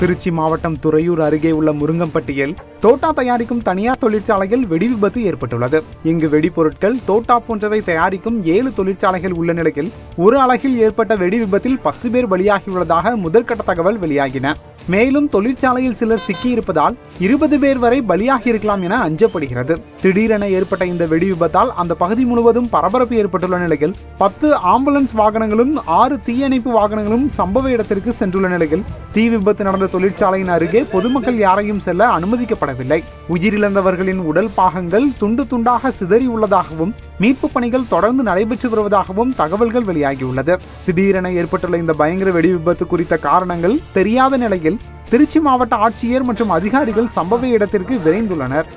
திருச்சி மாவட்டம் துறையூர் அருகே உள்ள முருங்கம்பட்டியில் தோட்டா தயாரிக்கும் தனியார் தொழிற்சாலையில் வெடி விபத்து ஏற்பட்டுள்ளது. இங்கு வெடிபொருட்கள் தோட்டா போன்றவை தயாரிக்கும் ஏழு தொழிற்சாலைகள் உள்ள நிலையில் ஒரு அலகில் ஏற்பட்ட வெடி விபத்தில் பத்து பேர் பலியாகியுள்ளதாக முதற்கட்ட தகவல் வெளியாகின. மேலும் தொழிற்சாலையில் சிலர் சிக்கியிருப்பதால் இருபது பேர் வரை பலியாகியிருக்கலாம் என அஞ்சப்படுகிறது. திடீரென ஏற்பட்ட இந்த வெடி விபத்தால் அந்த பகுதி முழுவதும் பரபரப்பு ஏற்பட்டுள்ள நிலையில் பத்து ஆம்புலன்ஸ் வாகனங்களும் ஆறு தீயணைப்பு வாகனங்களும் சம்பவ இடத்திற்கு சென்றுள்ள நிலையில் தீ விபத்து நடந்த தொழிற்சாலையின் அருகே பொதுமக்கள் யாரையும் செல்ல அனுமதிக்கப்படவில்லை. உயிரிழந்தவர்களின் உடல் பாகங்கள் துண்டு துண்டாக சிதறி உள்ளதாகவும் மீட்பு பணிகள் தொடர்ந்து நடைபெற்று வருவதாகவும் தகவல்கள் வெளியாகியுள்ளது. திடீரென ஏற்பட்டுள்ள இந்த பயங்கர வெடி விபத்து குறித்த காரணங்கள் தெரியாத நிலையில் திருச்சி மாவட்ட ஆட்சியர் மற்றும் அதிகாரிகள் சம்பவ இடத்திற்கு விரைந்துள்ளனர்.